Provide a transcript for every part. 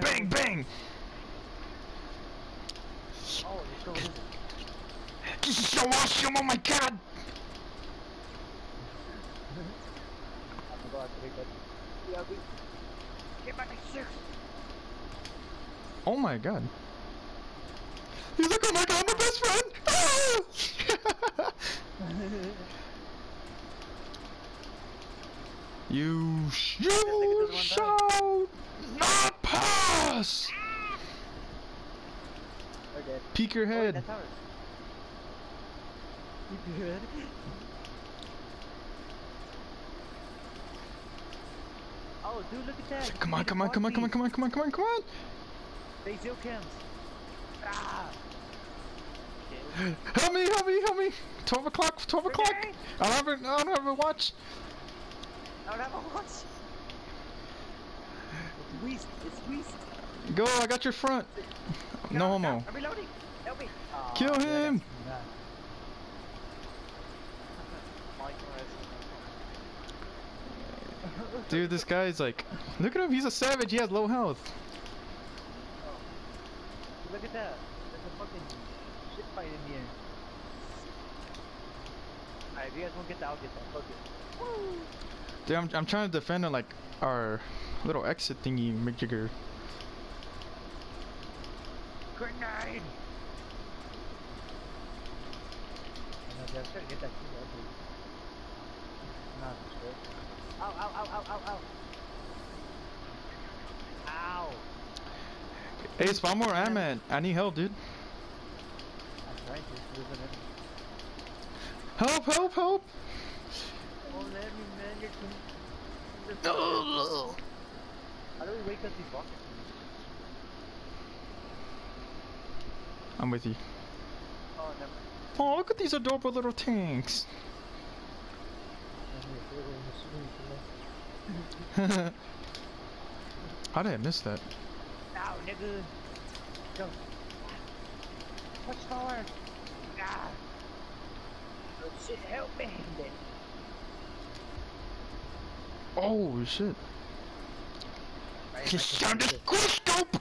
bang, bang! Oh, you're still. This is so awesome! Oh my god! I'm gonna go after it, but... Yeah, we... Get back to six! Oh my god. He's like, oh my god, my best friend! Ah! you sh you shall not pass! We're dead. Peek your Oh, head. that's ours. You good? Oh, dude, look at that! Come on, come on, come on, come on, come on, come on, come on, come on! They still cams. Ah! Help me, help me, help me! 12 o'clock, 12 o'clock! Okay. I don't have a, I don't have a watch! I don't have a watch. It's Weast. It's Weast. Go, I got your front! No homo. I'm reloading. Help me. Aw, Kill him. that's- Dude, this guy's like, look at him, he's a savage, he has low health. Oh, look at that. There's a fucking shit fight in here. Alright, if you guys won't get that, I'll get that. Fuck it. Dude, I'm, I'm trying to defend on like our little exit thingy majigger. Grenade! No, I'm trying to get that too, ugly. Nah, it's good. Ow, ow, ow, ow, ow, ow. Ow! Hey, spawn more ammo. I need help, dude. I'm trying to, isn't it? Help, help, help! Oh, let me, man, you're too... No. How do we wake up these rockets? I'm with you. Oh, never. Oh, look at these adorable little tanks. How did I miss that? Ow, nigga! Go! Push forward! Ah! Oh shit, help me! Oh shit! Right, He sounded scope.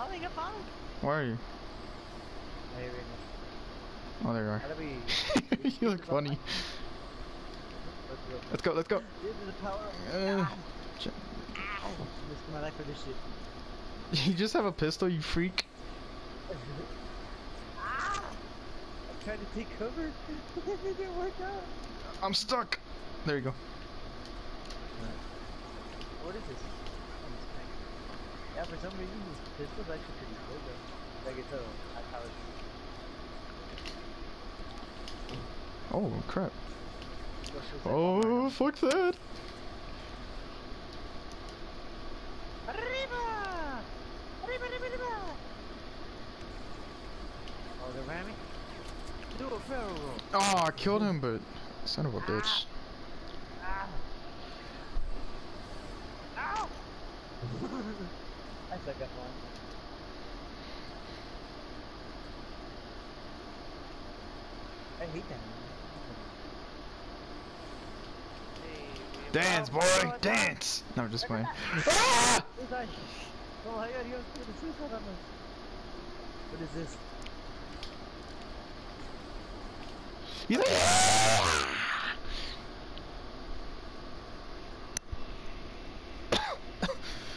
Falling, I'm falling! Where are you? Hey, Oh, there you are. you look funny. Let's go. Let's go, let's. This is the power. Uh! Ow! Risk my life for this shit. you just have a pistol, you freak. ah! I'm trying to take cover. it didn't work out. I'm stuck. There you go. What is this? This tank. Yeah, for some reason this pistol's actually pretty good though. Like it's a high powered. Oh crap. What Oh fuck that. Arriba! Arriba, arriba, arriba! Oh, they're ramming? Do a barrel roll. Oh, I killed him, but son of a bitch. Ah! Ow! I suck at one. I hate that. Dance, boy, dance. No, just playing. Ah! Suicide! Oh my god, you're going to suicide on us. What is this? He's like. "Ah!"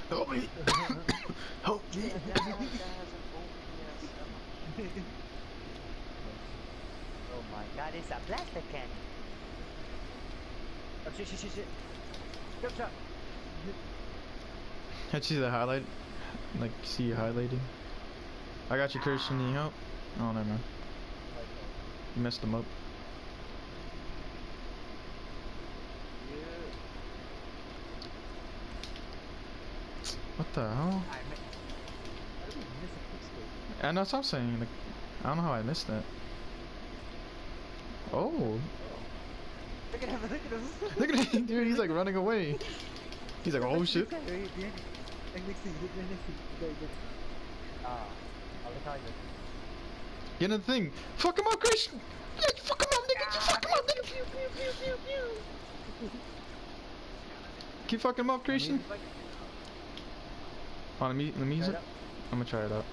Help me! Help me! My god, it's a plastic can. Oh shit, shit, shit, shit. Jump shot. Can't you see the highlight? Like, see you highlighting? I got you, Christian. Need help? Oh, never mind. You messed him up. What the hell? I mi- How did we miss a quickscope? And that's what I'm saying. Like, I don't know how I missed that. Oh, Look at him, look at him. look at him, dude. He's like running away. He's like, oh shit. Right here, behind you. Like next to you, right next to you. You gotta get. Ah, I'll look how you Get in the thing. Fuck him up, Christian. Yeah, you fuck him up, nigga. You fuck him up, nigga. Pew, pew, pew, pew, pew. Keep fucking him up, Christian. Oh, let me let me use it. I'm gonna try it out.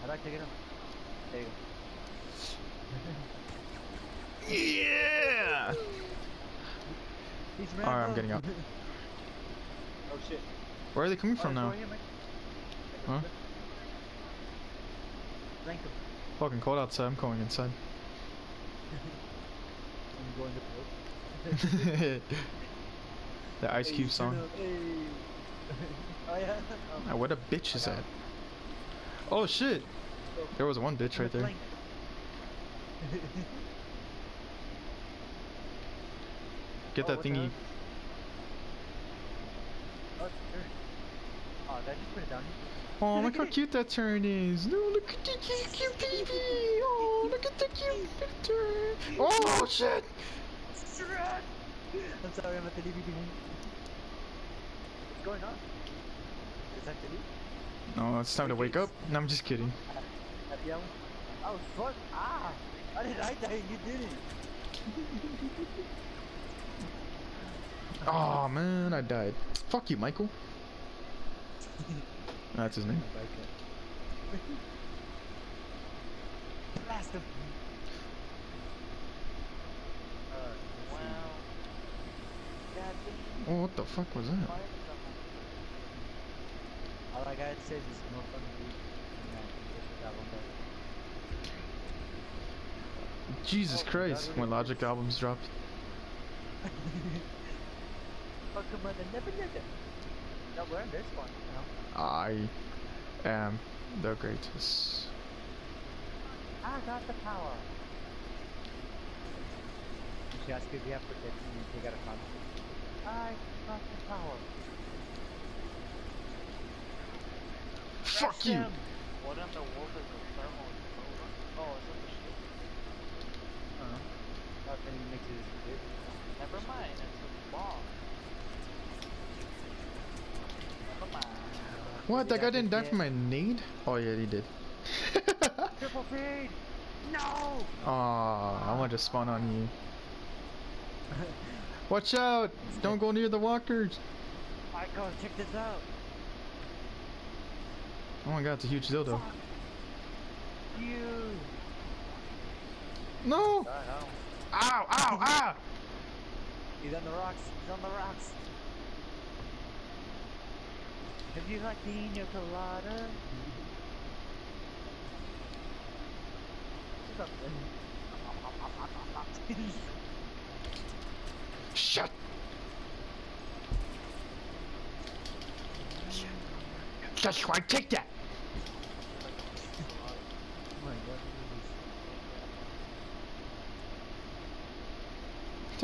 How do I take it out? There you go. Yeah. Alright, I'm getting up. oh shit. Where are they coming Oh, from it's now? over here, Mike. Huh? Flank him. Fucking cold outside. I'm going inside. I'm going to field. the Ice Hey, Cube song. up, Hey. oh yeah. Um, Ah, where the bitch is I got at? Oh shit! There was one bitch right there. Get Oh, that thingy. Oh. Oh, just put it down? Oh, Look how cute that turn is. No, look at the cute, cute baby. Oh, look at the cute turn. Oh shit! Shred! I'm sorry, I'm at the DVD. What's going on? Is that the? No, it's time to wake up. No, I'm just kidding. Happy hour? Oh, fuck! Ah! How did I die you didn't? Oh man, I died. Fuck you, Michael. That's his name. Blast him! Uh, wow. Oh, what the fuck was that? All I gotta say is it's no fun to read. Yeah, just that one back. Jesus Oh, Christ, God, when really? Logic albums dropped. Fuck him, mother never did it. No, we're in this one, you know? I am the greatest. I got the power. She asked if you have protection and take out a contract. I got the power. Fuck Crush you! them. What in the wolf is a thermal exposure? Oh, is it the ship? Uh-huh. That thing makes it big. Never mind, it's a bomb. Never mind. What? That guy didn't die from my nade? Oh yeah, he did. Triple feed! No! Aw, I want to spawn on you. Watch out! Don't go near the walkers! Michael, check this out. Oh my god, it's a huge dildo. Fuck You. No! God, hell. Ow, ow, ow! He's on the rocks. He's on the rocks. Have you had pina colada? Shut! That's why I take that! Oh my god,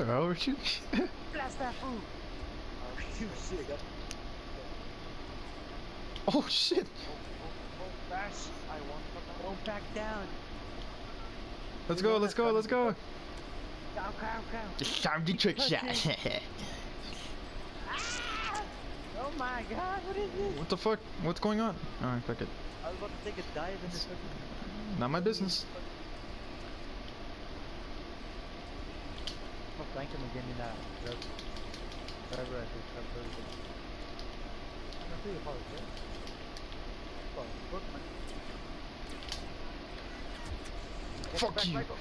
The you? Blast that food! Oh shit, shit! Bash! I want the Go back down! Let's go, let's go, let's go! It's time to trick shot! Ah! Oh my god, what is this? what the fuck? What's going on? Alright, fuck it. I was about to take a dive in this. Not my business. I'm gonna flank him again in that drug. Whatever I do, drug version. I'm gonna see if I was there. Fuck, look, man. Get Fuck back, you.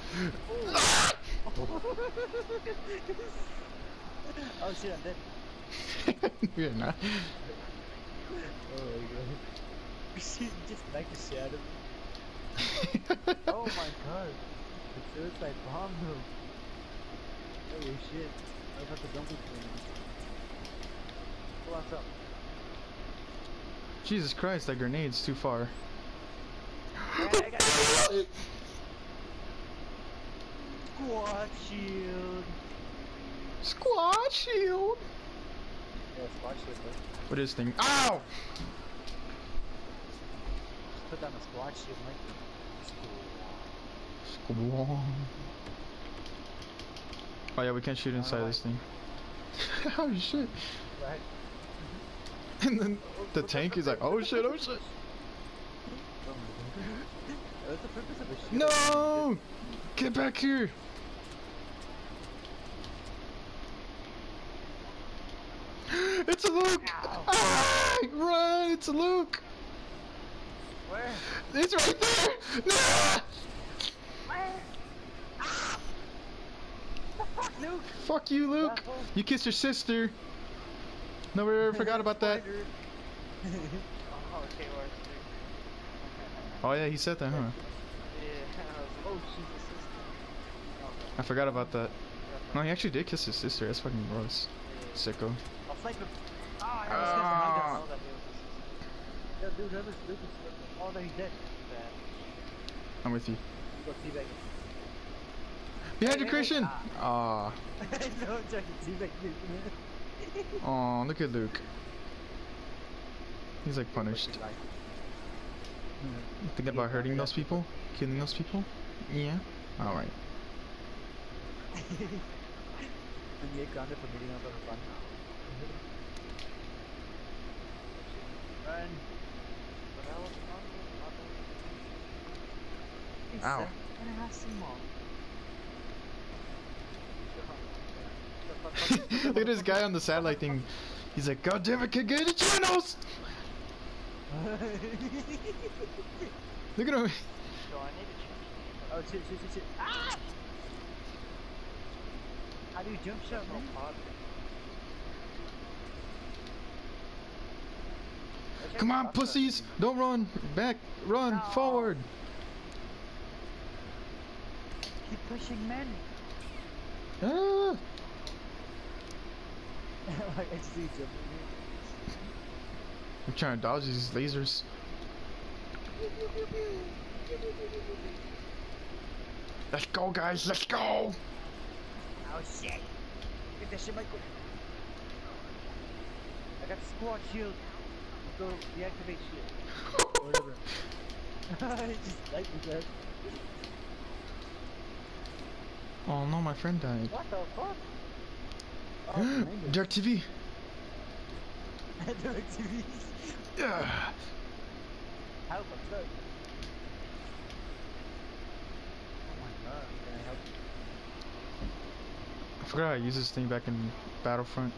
Oh shit, I'm dead. You're not. Oh my god. Shit, just smack the shit out of me. Oh my god. The suicide bomb though. Holy shit. I was about to dump it for me. What's up? Jesus Christ, that grenade's too far. I got, I Squad shield. Squad shield! Yeah, squad shield, bro. What is this thing? Ow! Just put down the squad shield, Mike. Squad. Oh yeah, we can't shoot inside this thing. oh shit. Right? And then the tank is like, oh shit, oh shit. Oh my god. What's the purpose of a? No! Get back here! It's a look! Ow. Ah! Run! It's Luke! Where? It's right there! Nah! Where? Ah! The fuck, Luke? Fuck you, Luke! You kissed your sister! Nobody ever forgot about that. Oh, okay, where's Luke? Oh yeah, he said that, huh? Yeah, I was like, oh, she's a sister. I forgot about that. No, he actually did kiss his sister. That's fucking gross. Yeah. Sicko. I'll fight him. Oh, I Ah. was uh, Yeah, dude, that was Lucas. Oh, no, dead. bad. I'm with you. Behind you, Christian! Aw. I'm. He's like Luke, look at Luke. He's like punished. Thinking about hurting those people? Killing those people? Yeah? Alright. Tenía Ow. And have some more. Look at this guy on the satellite thing. He's like, God damn it, can get the channels! Look at him. So I need to change oh shit, shit, shit, shit. Ah! How do you jump shot, man? Come on, pussies! Don't run! Back! Run! No. Forward! Keep pushing, man. Ah! I just see you jumping. I'm trying to dodge these lasers. Let's go, guys! Let's go! Oh shit! Get that shit, Michael. I got squad shield. Go deactivate shit. Or whatever. Just like. Oh no, my friend died. What the fuck? Oh, Dark TV. Direct TV. Help, I'm stuck. Oh my god, can I help? I forgot I used this thing back in Battlefront.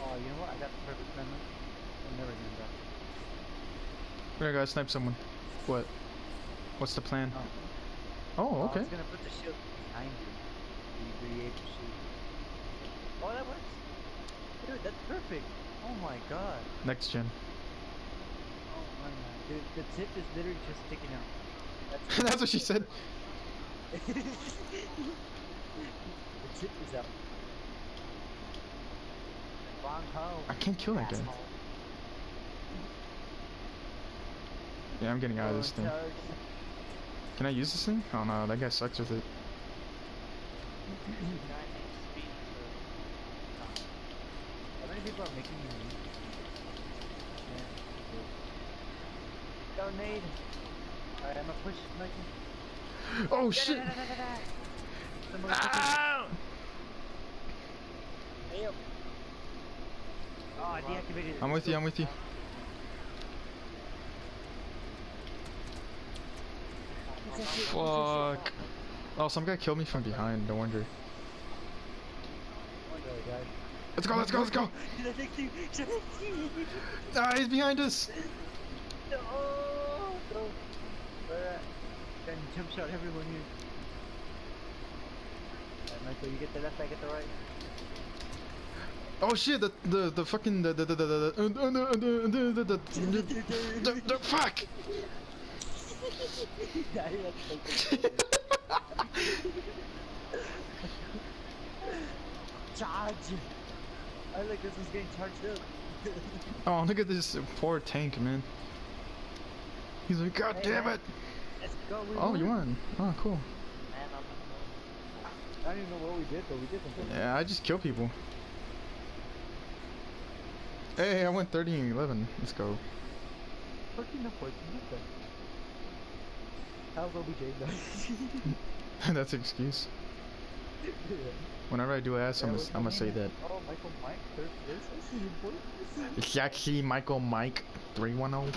Oh, you know what? I got the perfect man. I'm never gonna die. We're gonna snipe someone. What? What's the plan? Oh. Oh, oh I okay. was gonna put the shield behind you. You be able to shoot. Oh, that works. Dude, that's perfect. Oh my god. Next gen. Oh my god. Dude, the tip is literally just sticking out. That's, That's what she said. the tip is out. I can't kill that guy. Yeah, I'm getting out of this thing. Can I use this thing? Oh no, that guy sucks with it. Guy needs speed to How many people are making you leave? Yeah. Go nade. Alright, I'm gonna push Mikey. Oh shit! Someone Ah! Oh, I deactivated it. I'm with you, I'm with you. Fuck. Oh, some guy killed me from behind, no wonder. Let's go, let's go, let's go! ah, he's behind us! No! no. Then jump shot everyone here. Michael, you get the left, I get the right. Oh shit, the the the fucking the the the the the the the fuck! Charge! I like this is getting charged up. oh, look at this poor tank, man. He's like, God hey, damn man. it! Go, oh, won. you won. Oh, cool. Man, I don't even know what we did, but we did something. Yeah, I just kill people. Hey, I went 30 and 11. Let's go. 13 to 14, I'll go be Jade now. That's an excuse. Whenever I do ask, I'm, gonna say that. Oh, Michael Mike, third place? It's actually Michael Mike 310.